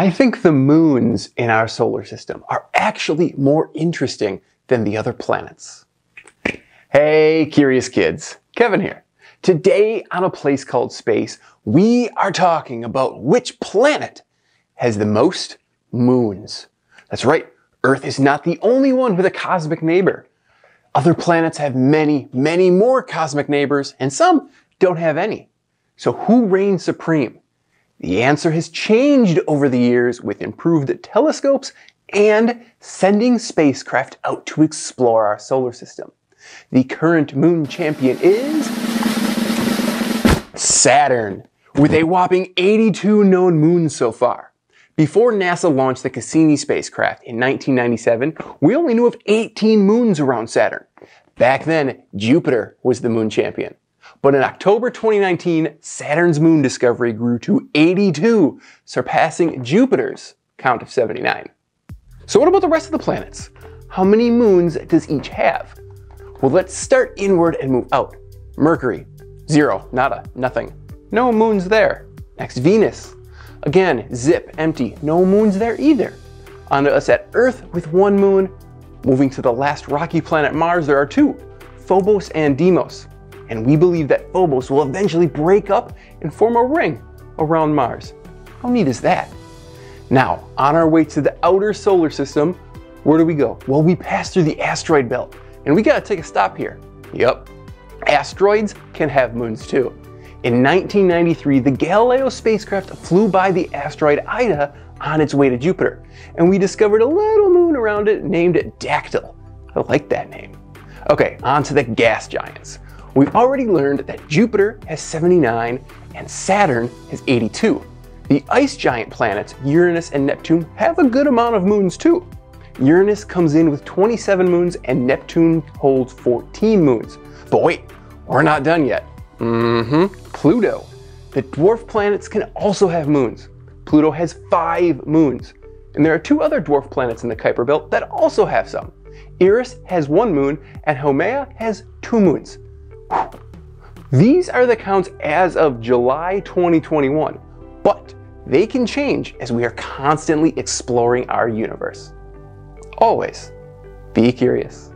I think the moons in our solar system are actually more interesting than the other planets. Hey, curious kids, Kevin here. Today on a place called space, we are talking about which planet has the most moons. That's right, Earth is not the only one with a cosmic neighbor. Other planets have many, many more cosmic neighbors, and some don't have any. So who reigns supreme? The answer has changed over the years with improved telescopes and sending spacecraft out to explore our solar system. The current moon champion is Saturn, with a whopping 82 known moons so far. Before NASA launched the Cassini spacecraft in 1997, we only knew of 18 moons around Saturn. Back then, Jupiter was the moon champion. But in October 2019, Saturn's moon discovery grew to 82, surpassing Jupiter's count of 79. So what about the rest of the planets? How many moons does each have? Well, let's start inward and move out. Mercury, zero, nada, nothing. No moons there. Next, Venus. Again, zip, empty, no moons there either. On us at Earth with one moon. Moving to the last rocky planet Mars, there are two, Phobos and Deimos. And we believe that Phobos will eventually break up and form a ring around Mars. How neat is that? Now, on our way to the outer solar system, where do we go? Well, we pass through the asteroid belt, and we gotta take a stop here. Yep, asteroids can have moons too. In 1993, the Galileo spacecraft flew by the asteroid Ida on its way to Jupiter, and we discovered a little moon around it named Dactyl. I like that name. Okay, on to the gas giants. We've already learned that Jupiter has 79 and Saturn has 82. The ice giant planets Uranus and Neptune have a good amount of moons too. Uranus comes in with 27 moons and Neptune holds 14 moons. But wait, we're not done yet. Mm-hmm. Pluto. The dwarf planets can also have moons. Pluto has five moons. And there are two other dwarf planets in the Kuiper Belt that also have some. Eris has one moon and Haumea has two moons. These are the counts as of July 2021, but they can change as we are constantly exploring our universe. Always be curious.